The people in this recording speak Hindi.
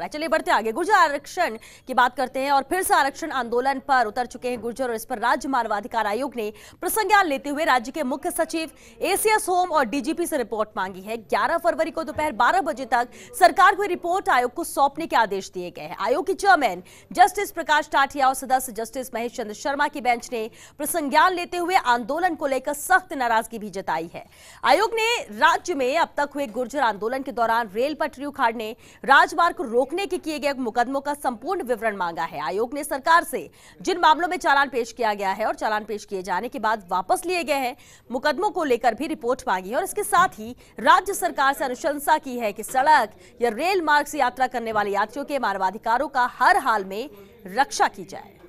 रहा है। चलिए बढ़ते आगे। गुर्जर आरक्षण की बात करते हैं और फिर से आरक्षण आंदोलन पर उतर चुके हैं गुर्जर और इस पर राज्य मानवाधिकार आयोग ने प्रसंज्ञान लेते हुए राज्य के मुख्य सचिव एसीएस होम और डीजीपी से रिपोर्ट मांगी है। 11 फरवरी को दोपहर 12 बजे तक सरकार को रिपोर्ट आयोग को सौंपने के आदेश दिए गए हैं। आयोग के चेयरमैन जस्टिस प्रकाश टाठिया और सदस्य जस्टिस महेश चंद्र शर्मा की बेंच ने प्रसंज्ञान लेते हुए आंदोलन को लेकर सख्त नाराज़गी भी जताई है। आयोग ने राज्य में अब तक हुए गुर्जर आंदोलन के दौरान रेल पटरी उखाड़ने, राजमार्ग को रोकने के किए गए मुकदमों का संपूर्ण विवरण मांगा है। आयोग ने सरकार से जिन मामलों में चालान पेश किया गया है और चालान पेश किए जाने के बाद वापस लिए गए हैं, मुकदमों को लेकर भी रिपोर्ट मांगी है और इसके साथ ही राज्य सरकार से अनुशंसा की है कि सड़क या रेल मार्ग से यात्रा करने वाले यात्रियों के मानवाधिकारों का हर हाल में रक्षा की जाए।